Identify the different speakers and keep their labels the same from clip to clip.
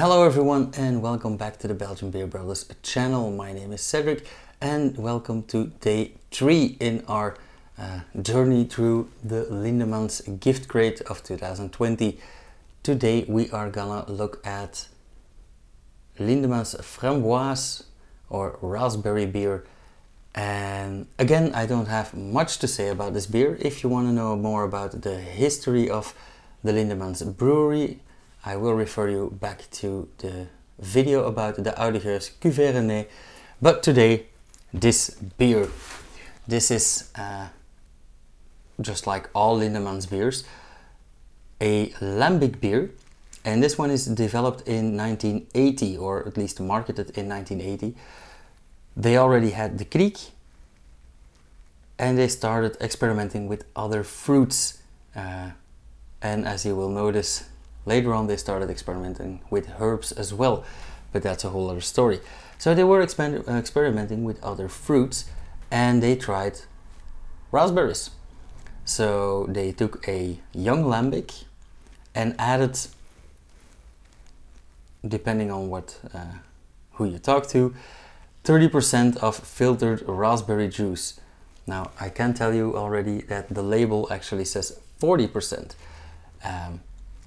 Speaker 1: Hello everyone and welcome back to the Belgian Beer Brothers channel. My name is Cedric and welcome to day 3 in our uh, journey through the Lindemans gift crate of 2020. Today we are gonna look at Lindemans Framboise or raspberry beer and again I don't have much to say about this beer. If you want to know more about the history of the Lindemans brewery I will refer you back to the video about the Oude Gueuze Cuvée René. But today, this beer. This is uh, just like all Lindemans beers, a lambic beer. And this one is developed in 1980, or at least marketed in 1980. They already had the kriek, and they started experimenting with other fruits. Uh, and as you will notice, Later on, they started experimenting with herbs as well, but that's a whole other story. So they were uh, experimenting with other fruits and they tried raspberries. So they took a young lambic and added, depending on what uh, who you talk to, 30% of filtered raspberry juice. Now I can tell you already that the label actually says 40%. Um,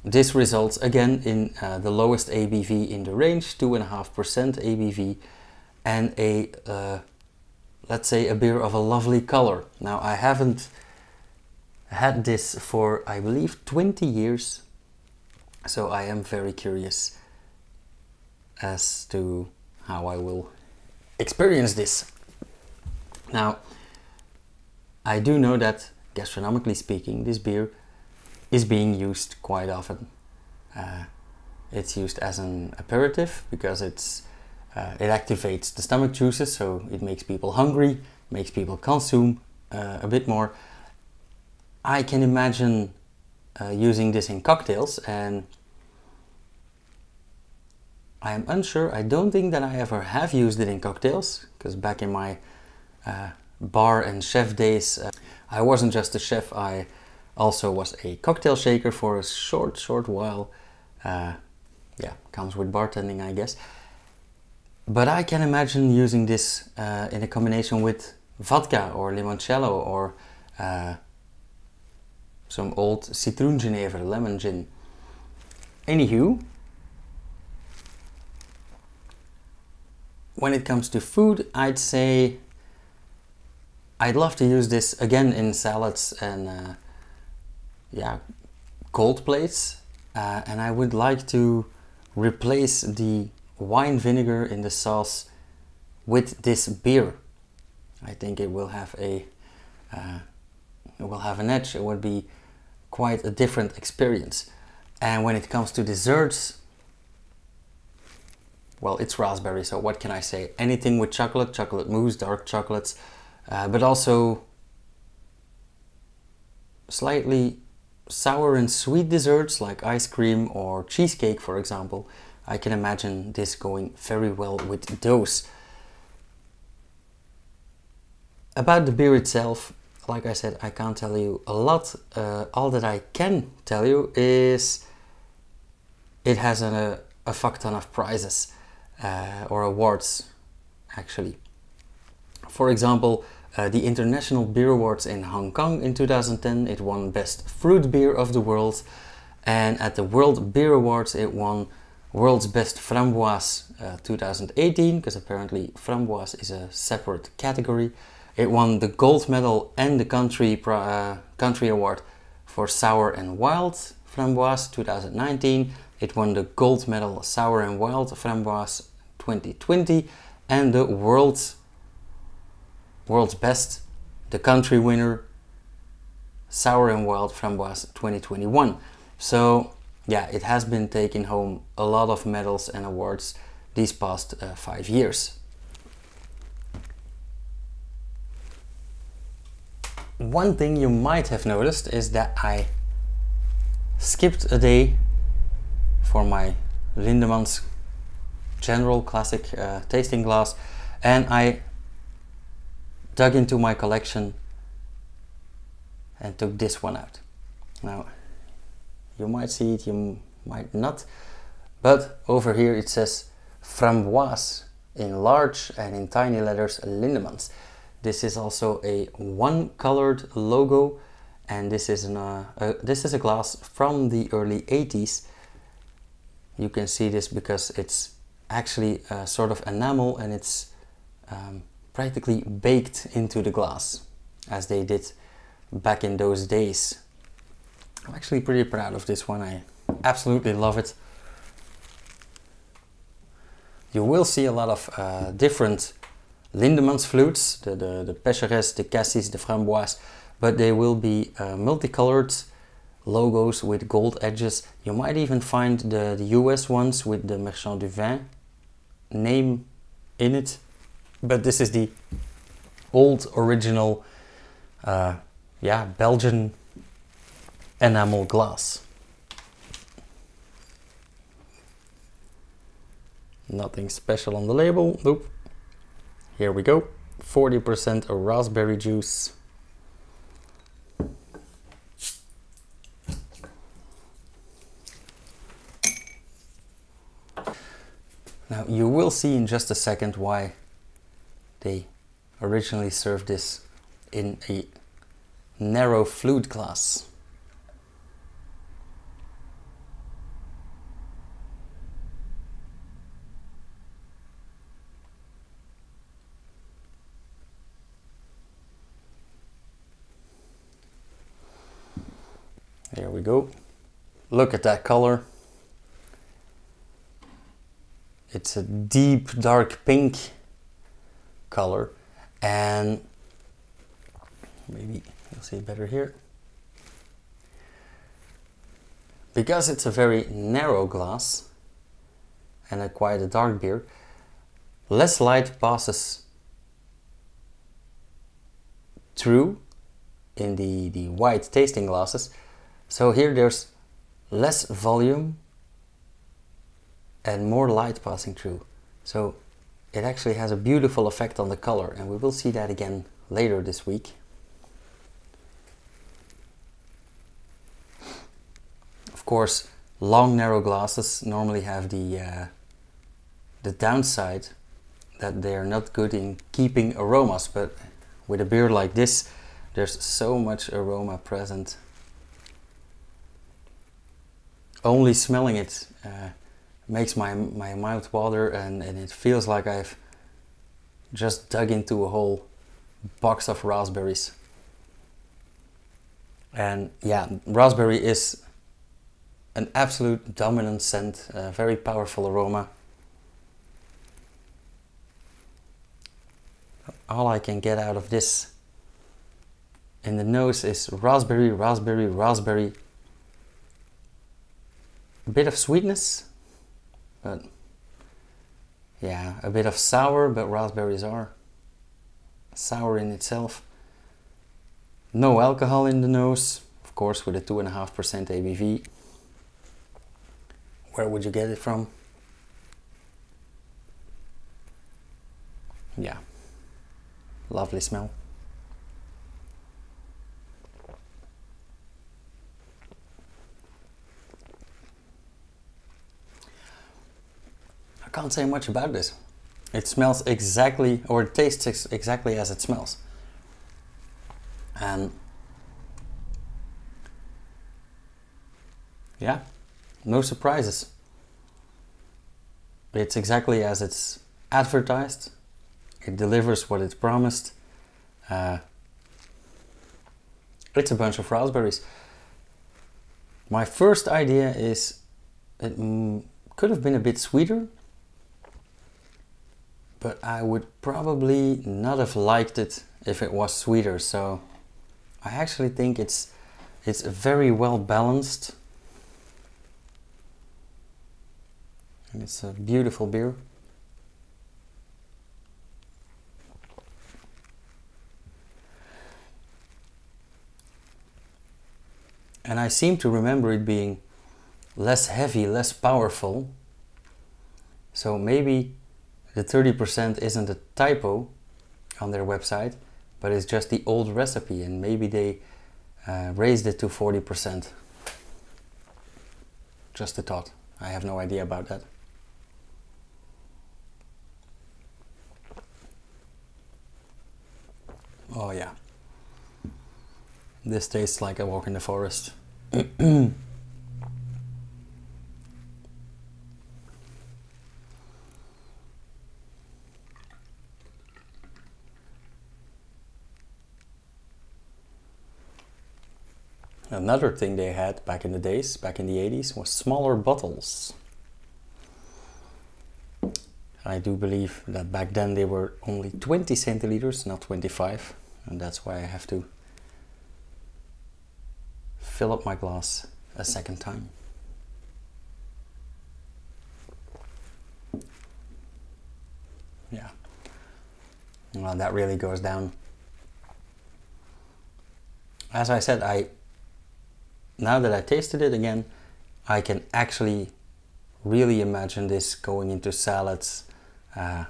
Speaker 1: this results again in uh, the lowest ABV in the range, 2.5% ABV, and a, uh, let's say, a beer of a lovely color. Now, I haven't had this for, I believe, 20 years, so I am very curious as to how I will experience this. Now, I do know that, gastronomically speaking, this beer is being used quite often. Uh, it's used as an aperitif because it's uh, it activates the stomach juices, so it makes people hungry, makes people consume uh, a bit more. I can imagine uh, using this in cocktails, and I am unsure. I don't think that I ever have used it in cocktails because back in my uh, bar and chef days, uh, I wasn't just a chef. I also was a cocktail shaker for a short, short while. Uh, yeah, comes with bartending, I guess. But I can imagine using this uh, in a combination with vodka or limoncello or uh, some old citroengenever, lemon gin. Anywho, when it comes to food, I'd say I'd love to use this again in salads and uh, yeah, cold plates uh, and I would like to replace the wine vinegar in the sauce with this beer. I think it will have a uh, it will have an edge. It would be quite a different experience. And when it comes to desserts, well, it's raspberry, so what can I say? Anything with chocolate, chocolate mousse, dark chocolates, uh, but also slightly sour and sweet desserts like ice cream or cheesecake, for example, I can imagine this going very well with those. About the beer itself, like I said, I can't tell you a lot. Uh, all that I can tell you is it has a, a fuck ton of prizes uh, or awards, actually. For example, uh, the International Beer Awards in Hong Kong in 2010. It won Best Fruit Beer of the World. And at the World Beer Awards, it won World's Best Framboise uh, 2018, because apparently Framboise is a separate category. It won the gold medal and the country, uh, country award for Sour and Wild Framboise 2019. It won the gold medal Sour and Wild Framboise 2020 and the World World's Best, the country winner, Sour and Wild Framboise 2021. So yeah, it has been taking home a lot of medals and awards these past uh, five years. One thing you might have noticed is that I skipped a day for my Lindemans General Classic uh, tasting glass and I dug into my collection and took this one out. Now, you might see it, you might not, But over here it says Framboise in large and in tiny letters Lindemans. This is also a one colored logo and this is, an, uh, uh, this is a glass from the early 80s. You can see this because it's actually a sort of enamel and it's um, practically baked into the glass as they did back in those days. I'm actually pretty proud of this one. I absolutely love it. You will see a lot of uh, different Lindemans flutes, the, the, the Pécheresse, the Cassis, the Framboise, but they will be uh, multicolored logos with gold edges. You might even find the, the US ones with the Marchand du Vin name in it, but this is the old original uh, yeah, Belgian enamel glass. Nothing special on the label, nope. Here we go, 40% raspberry juice. Now you will see in just a second why they originally served this in a narrow flute glass. There we go. Look at that color. It's a deep dark pink color and maybe you'll see better here. Because it's a very narrow glass and a quite a dark beer, less light passes through in the, the white tasting glasses. So here there's less volume and more light passing through. So it actually has a beautiful effect on the color and we will see that again later this week. Of course, long narrow glasses normally have the, uh, the downside that they're not good in keeping aromas, but with a beer like this, there's so much aroma present. Only smelling it uh, makes my, my mouth water and, and it feels like I've just dug into a whole box of raspberries. And yeah, raspberry is an absolute dominant scent, a very powerful aroma. All I can get out of this in the nose is raspberry, raspberry, raspberry. A bit of sweetness, but yeah, a bit of sour, but raspberries are sour in itself. No alcohol in the nose, of course, with a 2.5% ABV. Where would you get it from? Yeah, lovely smell. Say much about this. It smells exactly, or it tastes ex exactly as it smells. And yeah, no surprises. It's exactly as it's advertised. It delivers what it's promised. Uh, it's a bunch of raspberries. My first idea is it mm, could have been a bit sweeter but I would probably not have liked it if it was sweeter. So I actually think it's it's very well balanced. And it's a beautiful beer. And I seem to remember it being less heavy, less powerful. So maybe the 30% isn't a typo on their website, but it's just the old recipe and maybe they uh, raised it to 40%. Just a thought. I have no idea about that. Oh yeah. This tastes like a walk in the forest. Another thing they had back in the days, back in the 80s, was smaller bottles. I do believe that back then they were only 20 centiliters, not 25, and that's why I have to fill up my glass a second time. Yeah, well, that really goes down. As I said, I now that I tasted it again, I can actually really imagine this going into salads, uh,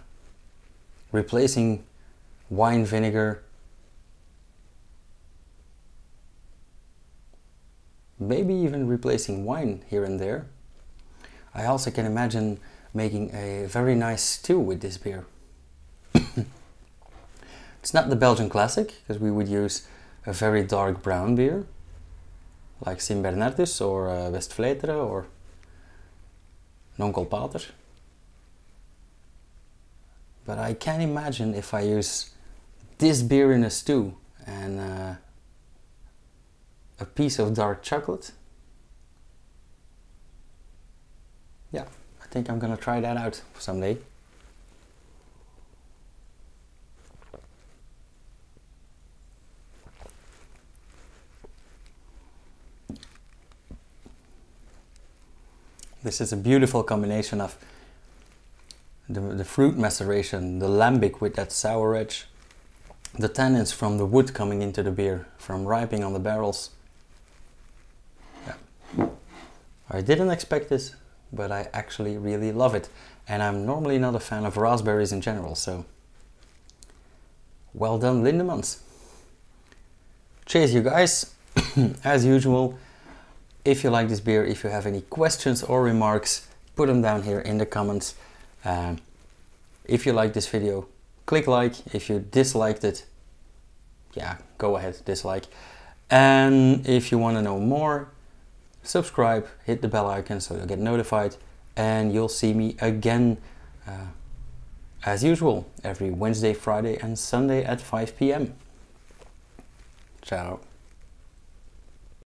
Speaker 1: replacing wine vinegar, maybe even replacing wine here and there. I also can imagine making a very nice stew with this beer. it's not the Belgian classic because we would use a very dark brown beer like Sint Bernardus or uh, Westvleteren or Nonkel Pater. But I can imagine if I use this beer in a stew and uh, a piece of dark chocolate. Yeah, I think I'm gonna try that out someday. This is a beautiful combination of the, the fruit maceration, the lambic with that sour edge, the tannins from the wood coming into the beer, from ripening on the barrels. Yeah. I didn't expect this, but I actually really love it. And I'm normally not a fan of raspberries in general, so well done Lindemans. Cheers you guys. As usual, if you like this beer, if you have any questions or remarks, put them down here in the comments. Um, if you like this video, click like. If you disliked it, yeah, go ahead, dislike. And if you want to know more, subscribe, hit the bell icon so you'll get notified, and you'll see me again uh, as usual every Wednesday, Friday, and Sunday at 5 p.m. Ciao.